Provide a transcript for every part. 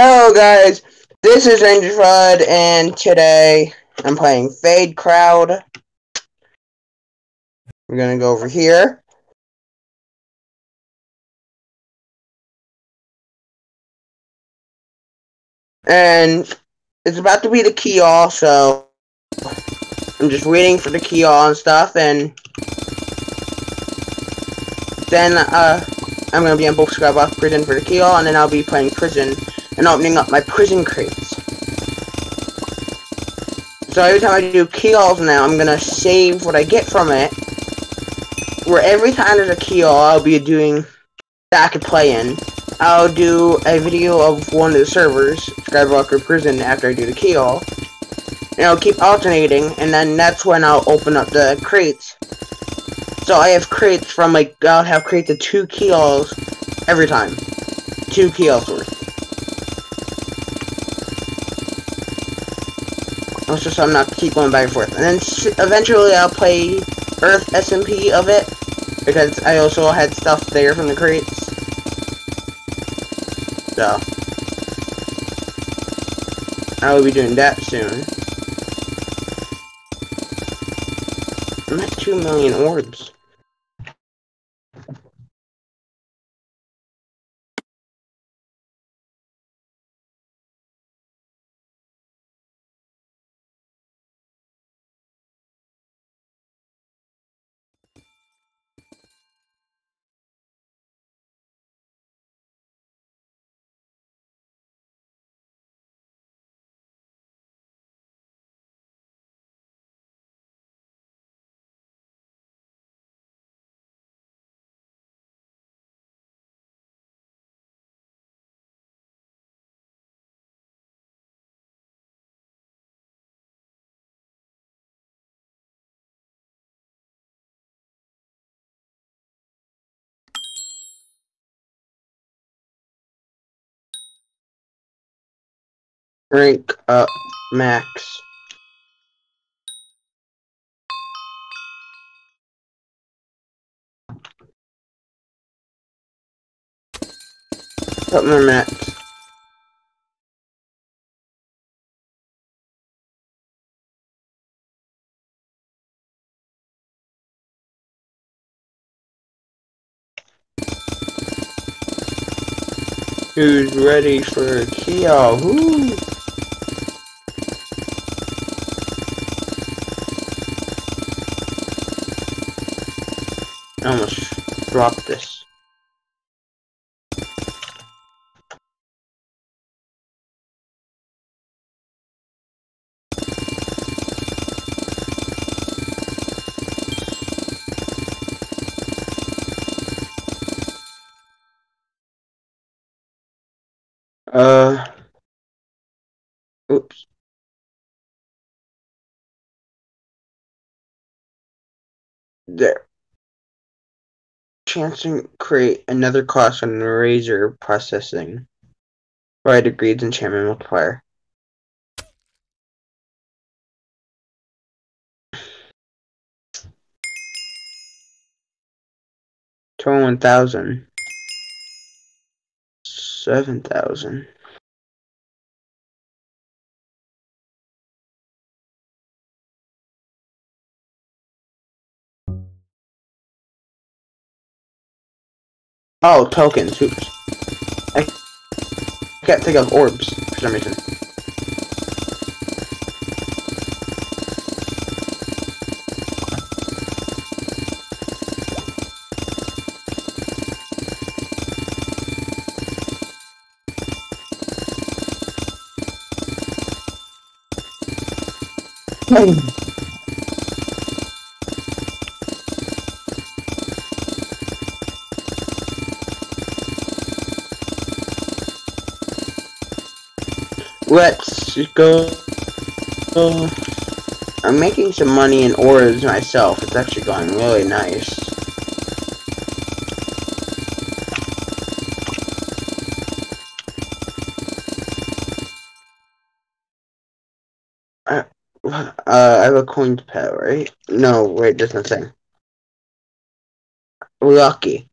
Hello guys, this is Rangerfudd, and today I'm playing FadeCloud. We're gonna go over here. And it's about to be the key all, so I'm just waiting for the key all and stuff, and then uh, I'm gonna be on both Skybox Prison for the key all, and then I'll be playing Prison and opening up my prison crates. So every time I do key alls now, I'm gonna save what I get from it. Where every time there's a key all, I'll be doing that I could play in. I'll do a video of one of the servers, Skywalker Prison, after I do the key all. And I'll keep alternating, and then that's when I'll open up the crates. So I have crates from like, I'll have crates of two key alls every time. Two key alls worth. Also, so I'm not keep going back and forth. And then eventually I'll play Earth SMP of it. Because I also had stuff there from the crates. So. I will be doing that soon. I'm at 2 million orbs. Rank up max. Up my max. Who's ready for Kia? Woo! I almost dropped this. Uh, oops. There chance to create another class on Razor processing. Right agreed enchantment multiplier. Twenty one thousand. Seven thousand. Oh, tokens. Oops. I can't think of orbs for some reason. Hmm. Let's go. I'm making some money in orbs myself. It's actually going really nice. Uh, uh, I have a coin pet, right? No, wait, there's nothing. Lucky.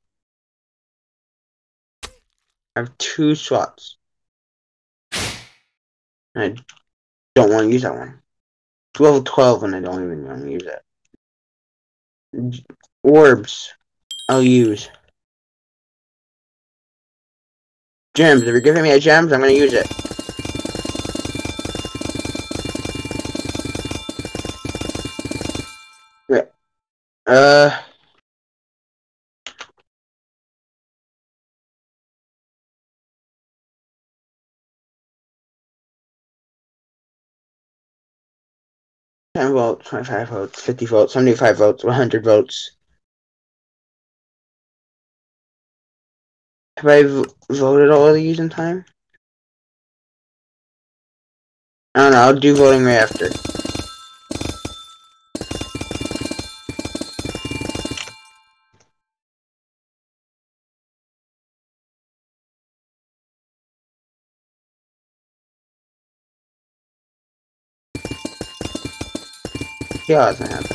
I have two slots. I don't want to use that one. It's level 12 and I don't even want to use it. Orbs. I'll use. Gems. If you're giving me a gems, I'm going to use it. Uh... Ten votes, twenty-five votes, fifty votes, seventy-five votes, one hundred votes. Have I voted all of these in time? I don't know. I'll do voting right after. Yeah, hasn't happened.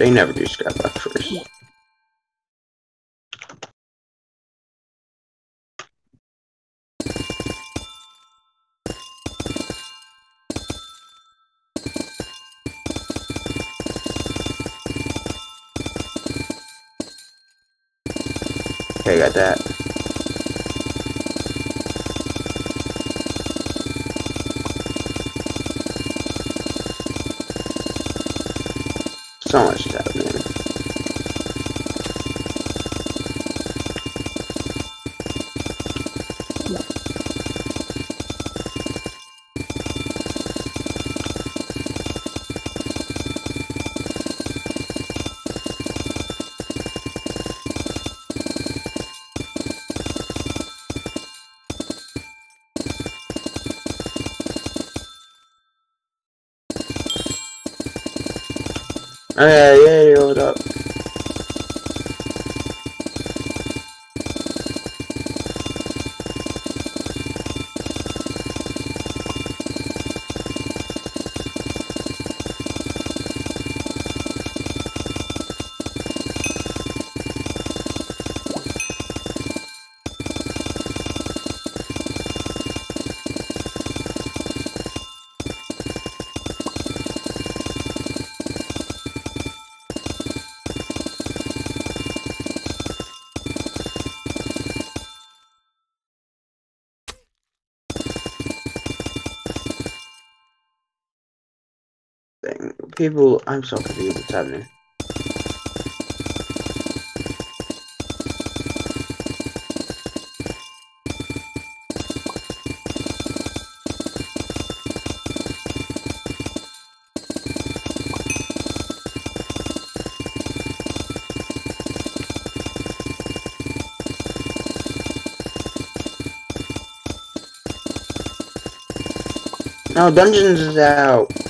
They never do scrapbook first. Okay, got that. So much is people, I'm so confused what's happening. No, Dungeons is out.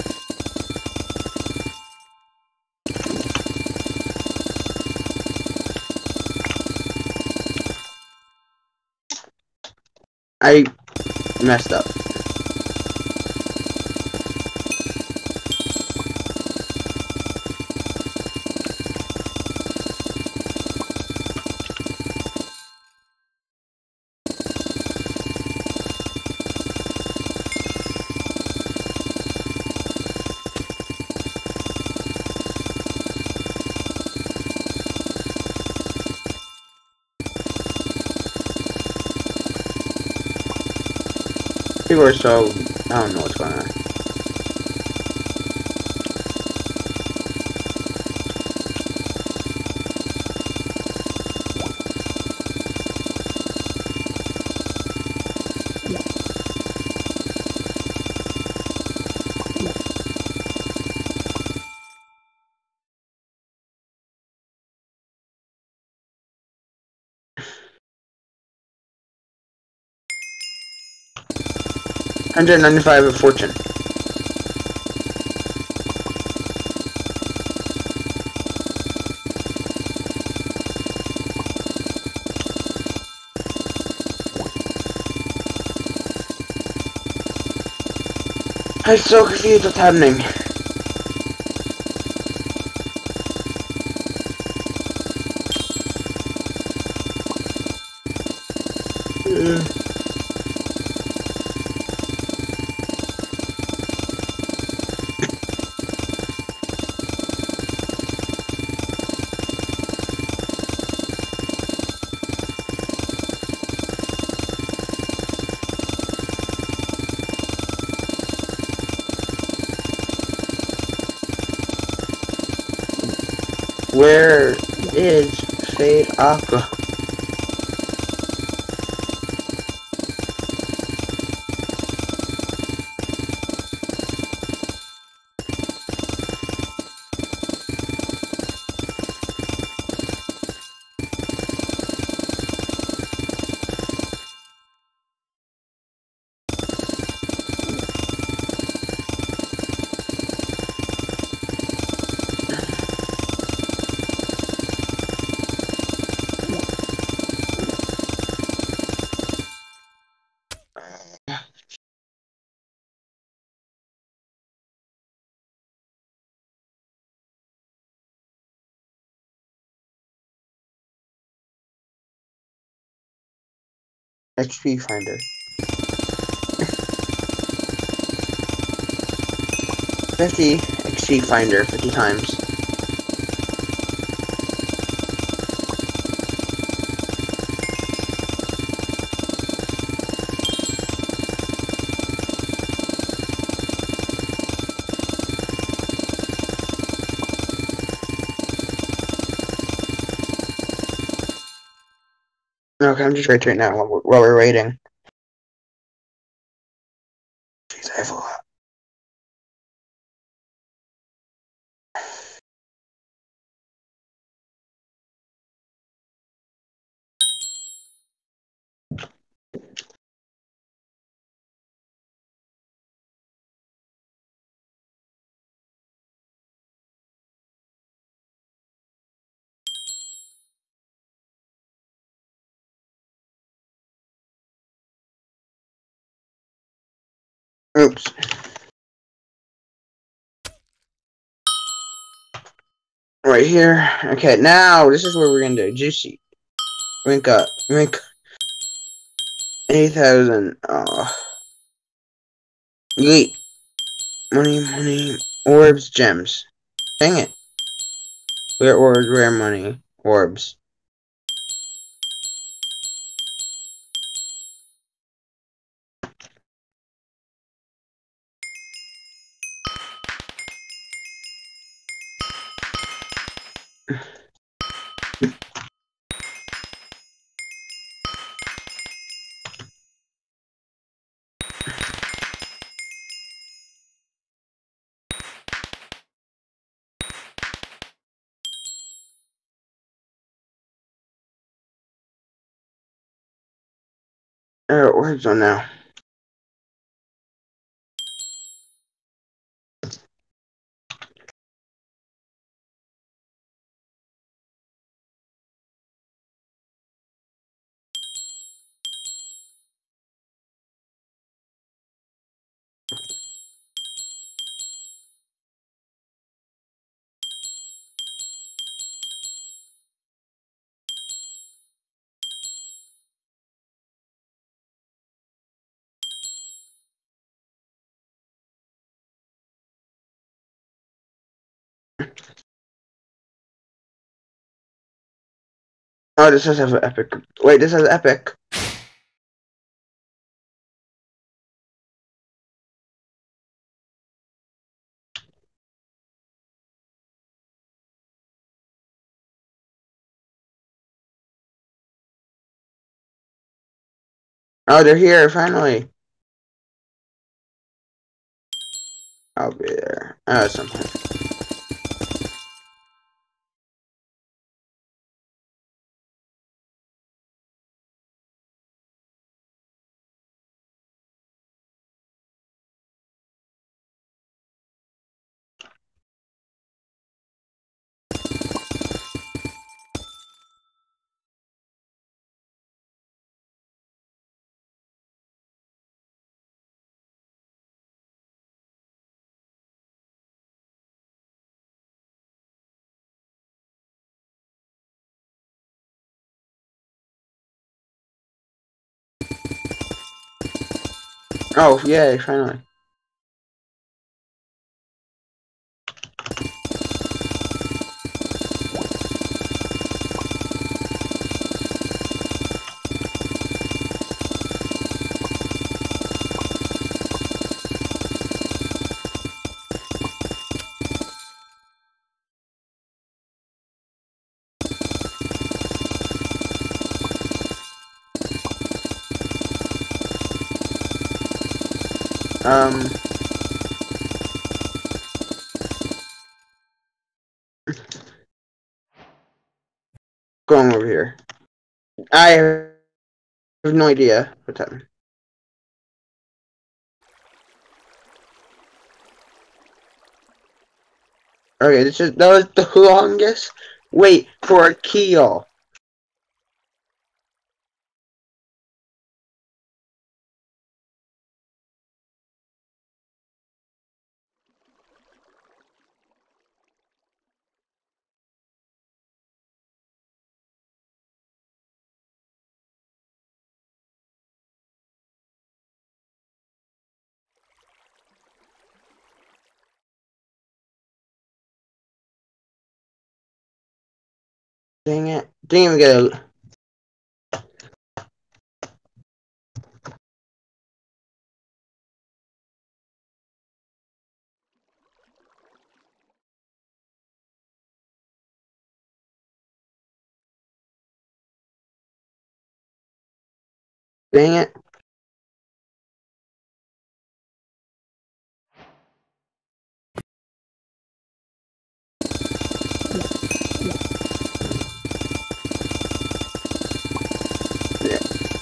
Messed up. People are so... I don't know what's going on. 195 of fortune. I'm so confused what's happening. Fade Aqua? XP finder. Fifty XP finder fifty times. Okay, I'm just right right now while we're, while we're waiting. Oops. Right here. Okay, now this is where we're gonna do juicy. Wink up. Eight thousand. Oh. Yeet. Money, money. Orbs, gems. Dang it. Rare orbs, rare money. Orbs. Uh, orbs on now. Oh, this have an epic. Wait, this has epic. Oh, they're here, finally. I'll be there. Oh, at Oh, yay, finally. Um. Going over here. I have no idea what time. Okay, this is that was the longest wait for a keel. Dang it. Didn't even get a dang it.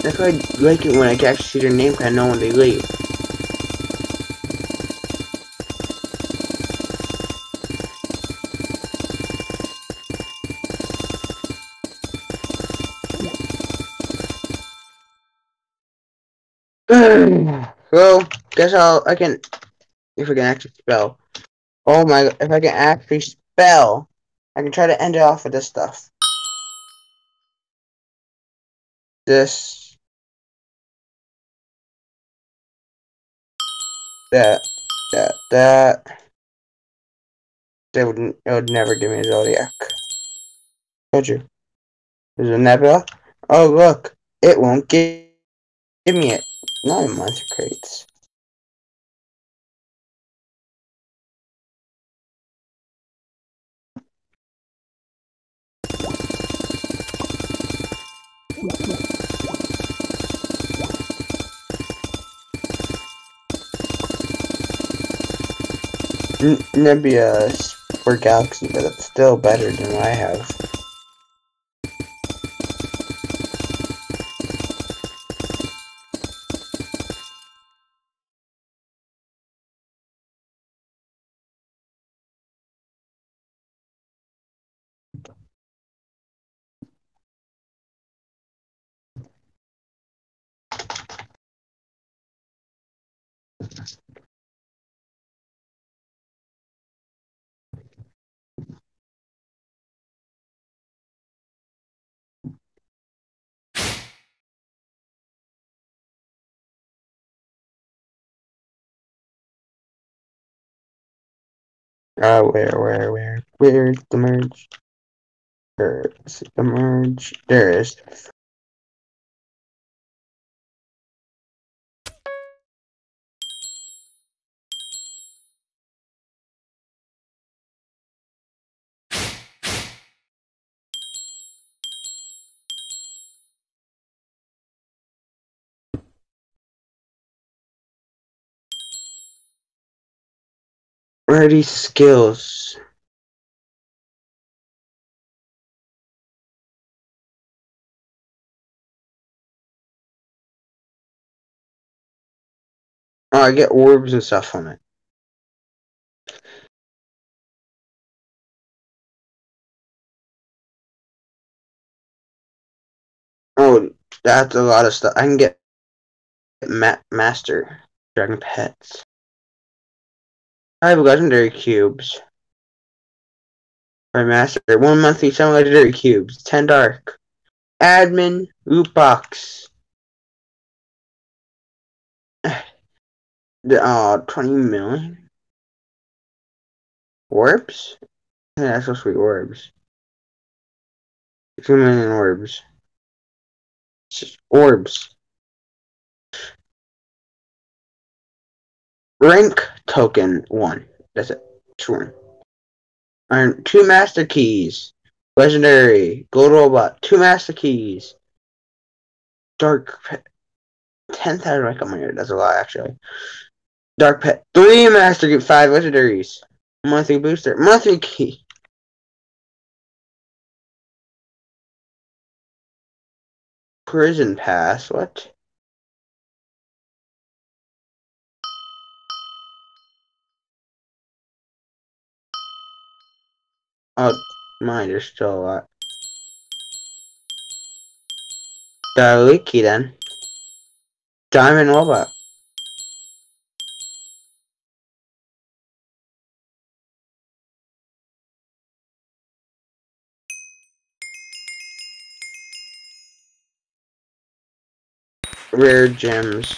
That's why I like it when I can actually see their name I know when they leave. well, guess I'll I can if I can actually spell. Oh my if I can actually spell, I can try to end it off with this stuff. This that that that they wouldn't. it would never give me a zodiac. Told you. There's a nebula. Oh look, it won't give give me it. Not in monster crates. Nebula for Galaxy, but it's still better than what I have. Uh, where, where, where, where's the merge? Where's the merge? There is. These skills? Oh, I get orbs and stuff from it. Oh, that's a lot of stuff. I can get ma master dragon pets. I have legendary cubes. My master. One monthly, seven legendary cubes. Ten dark. Admin loot box. Uh, 20 million? Orbs? Yeah, that's supposed to be orbs. 2 million orbs. Orbs. Rank token 1. That's it. Sure. Earn 2 master keys. Legendary. Gold robot. 2 master keys. Dark pet. 10,000 rank on my. That's a lot, actually. Dark pet. 3 master key. 5 legendaries. Monthly booster. Monthly key. Prison pass. What? Oh, mine is still a lot. Darliki then. Diamond robot. Rare gems.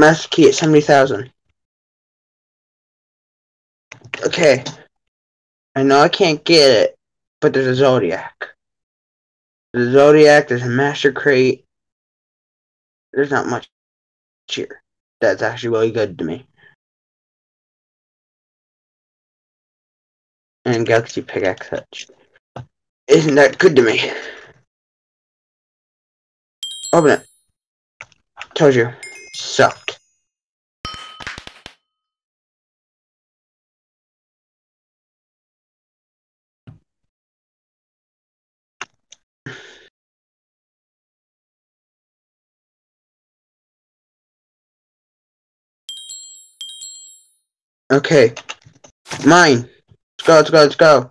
Master key at 70,000. Okay. I know I can't get it, but there's a Zodiac. A Zodiac, there's a Master Crate. There's not much here. That's actually really good to me. And Galaxy Pickaxe Hutch. Isn't that good to me? Open it. Told you. Sucked. Okay. Mine. Let's go, let's go, let's go.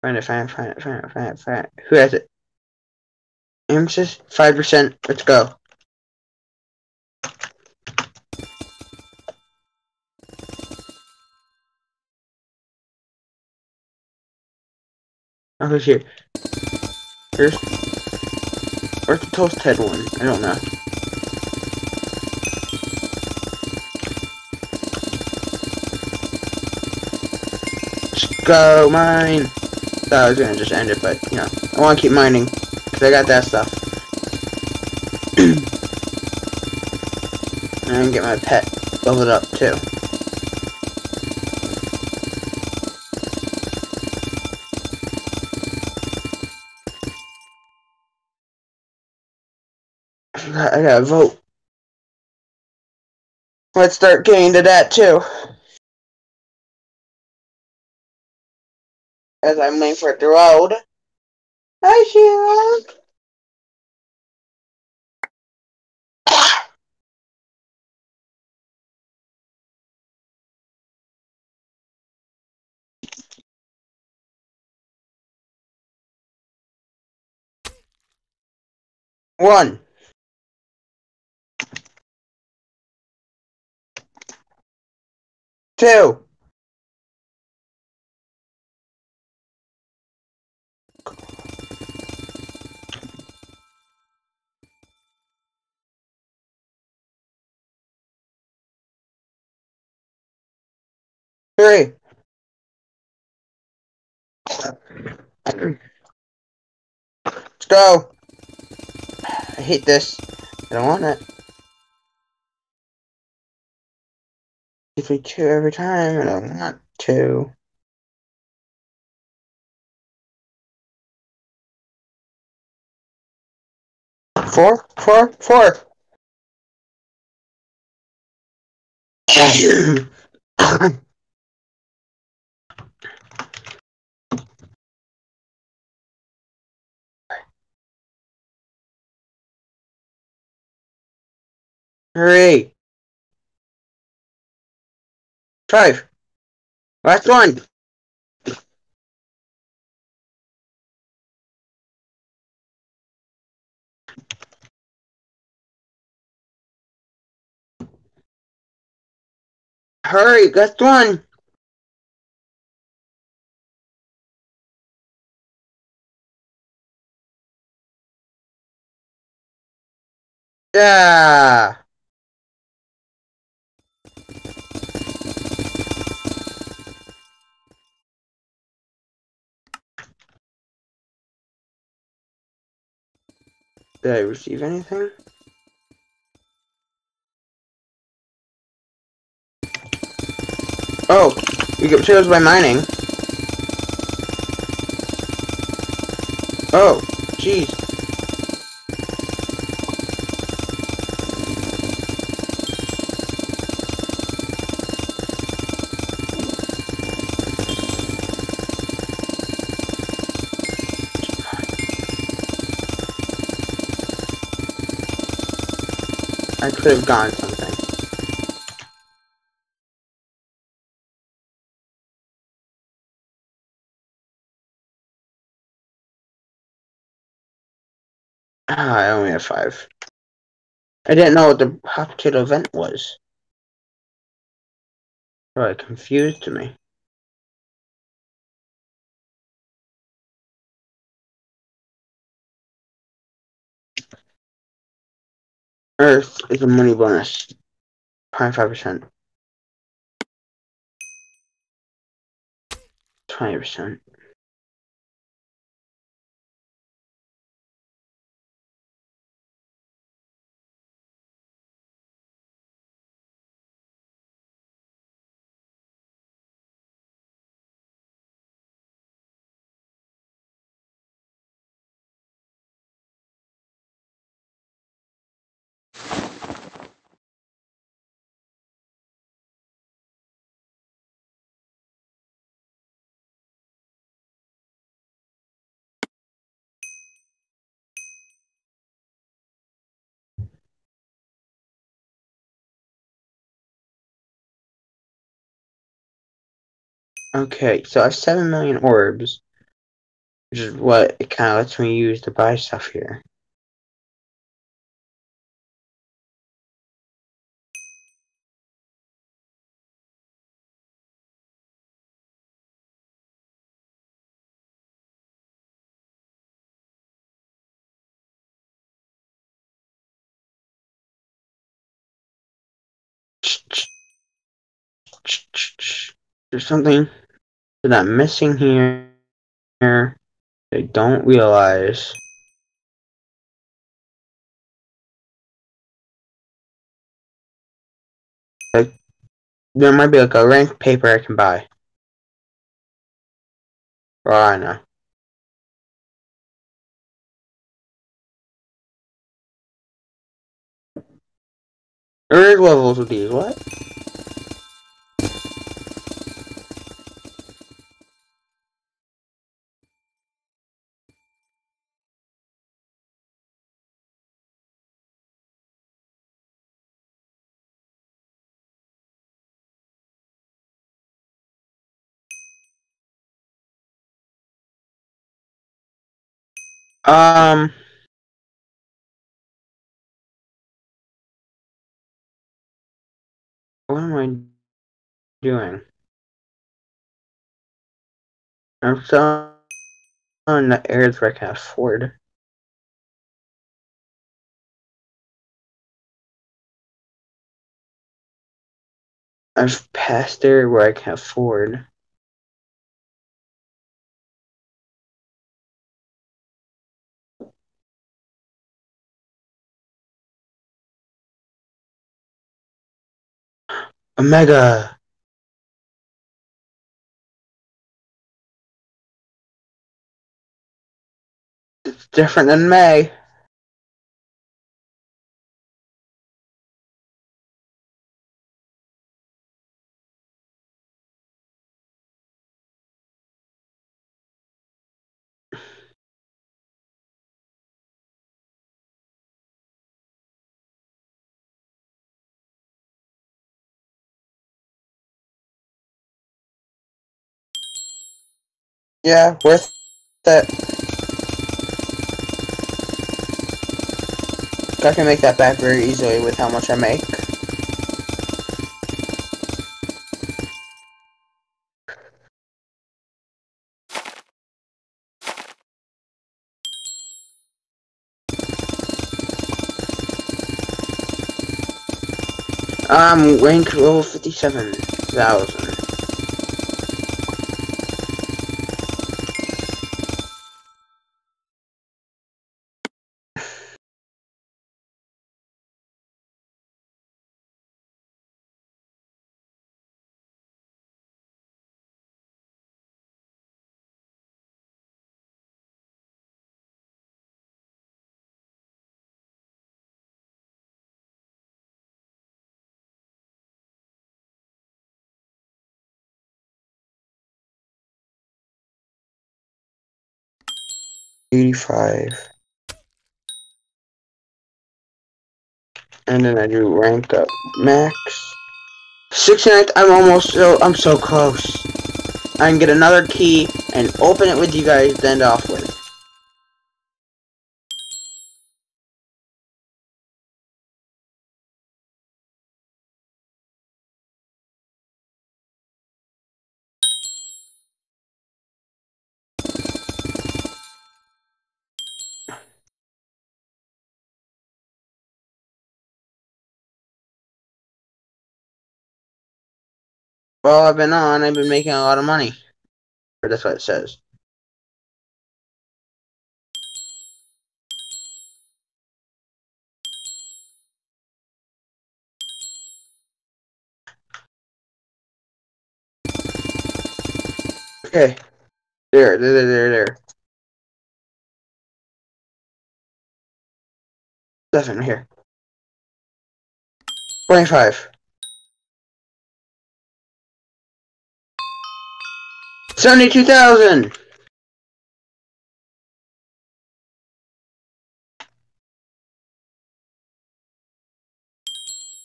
Find it, find it, find it, find it, find it, find it. Who has it? Emphasis, 5%. Let's go. Oh, who's here? Here's... Where's the toast head one? I don't know. Go mine. So I was gonna just end it, but you know, I want to keep mining because I got that stuff. and get my pet leveled up too. I gotta vote. Let's start getting to that too. As I'm waiting for it to load. Hi, Sheila. One. Two. Go. I hate this. I don't want it. Gives me two every time. I don't want two. Four, four, four. Three. Five. Last one. Hurry, let's! Yeah! Did I receive anything? Oh, you get materials by mining. Oh, jeez. Could have gone something. Ah, I only have five. I didn't know what the hot kid event was. Oh, confused to me. Earth is a money bonus. 25%. 20%. Okay, so I have 7 million orbs, which is what it kind of lets me use to buy stuff here. There's something that I'm missing here. I don't realize. Like, there might be like a rank paper I can buy. Oh, I know. Earth levels with these, what? Um. What am I doing? I'm selling the areas where I can afford. I've passed there where I can afford. Omega. It's different than May. Yeah, worth that. I can make that back very easily with how much I make. I'm um, ranked level 57,000. Eighty-five. And then I do rank up max. 69th, I'm almost so, I'm so close. I can get another key and open it with you guys to end off with. Well, I've been on, I've been making a lot of money. Or that's what it says. Okay. There, there, there, there, there. Seven here. Twenty-five. Seventy-two thousand.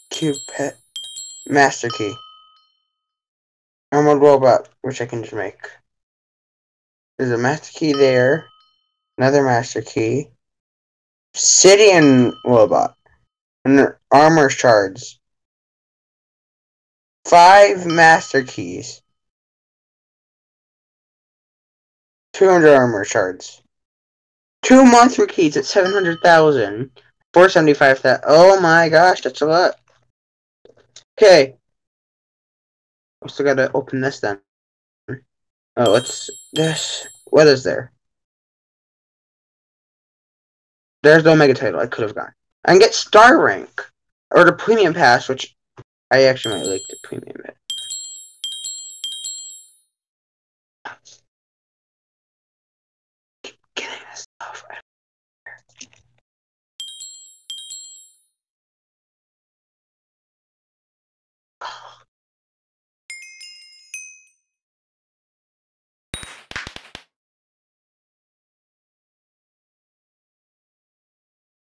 Cube pet master key. Armored robot, which I can just make. There's a master key there. Another master key. Obsidian robot. And armor shards. Five master keys. 200 armor shards. Two monster keys at 700,000. 475,000. Oh my gosh, that's a lot. Okay. I still gotta open this then. Oh, what's this? What is there? There's the Omega title I could have gone. I can get Star Rank. Or the Premium Pass, which I actually might like the Premium bit.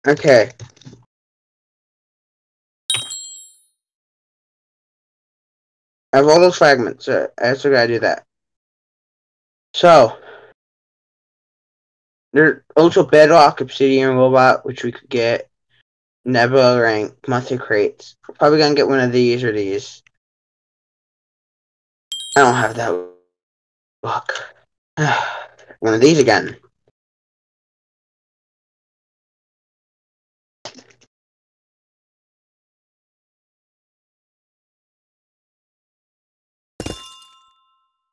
Okay. I have all those fragments. Uh, I still gotta do that. So, there's also Bedrock Obsidian Robot, which we could get. Nebula rank, monthly crates. Probably gonna get one of these or these. I don't have that book. one of these again.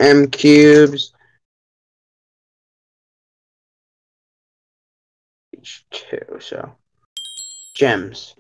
M cubes. Each two, so gems.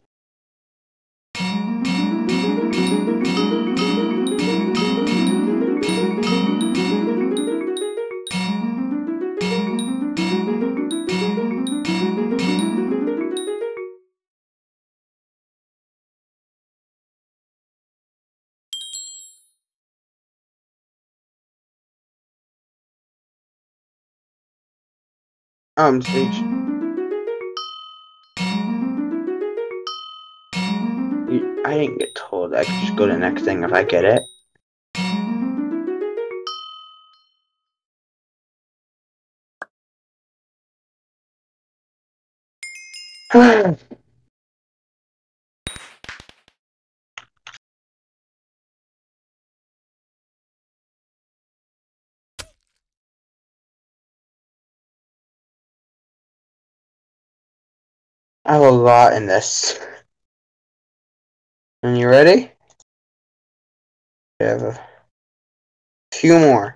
Um, stage. I didn't get told. I could just go to the next thing if I get it. I have a lot in this. And you ready? We have a few more.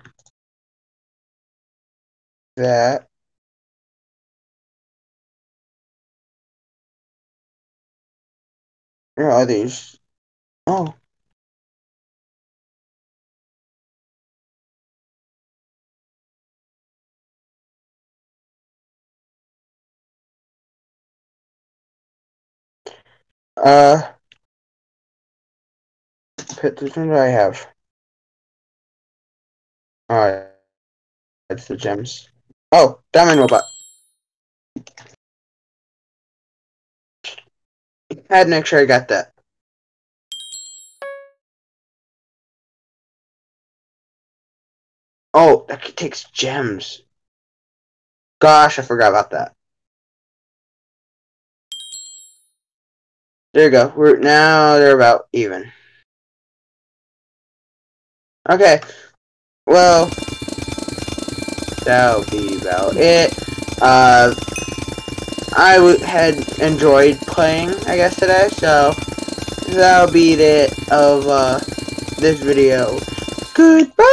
That. Where are these? Oh. Uh, one do I have? Alright, it's the gems. Oh, diamond robot. I had to make sure I got that. Oh, that takes gems. Gosh, I forgot about that. There you go. We're now they're about even. Okay. Well, that'll be about it. Uh, I had enjoyed playing, I guess, today, so that'll be it of uh, this video. Goodbye!